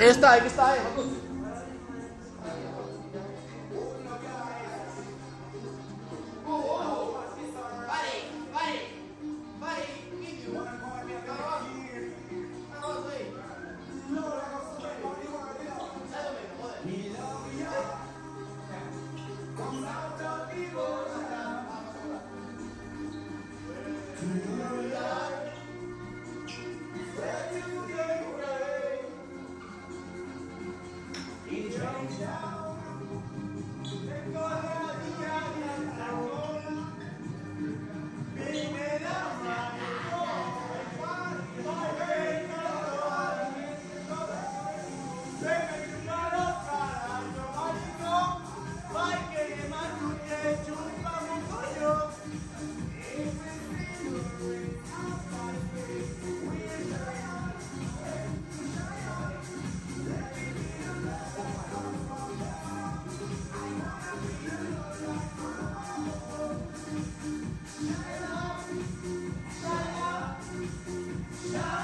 Eh, que está, eh. Bagus. He Change out. Stop.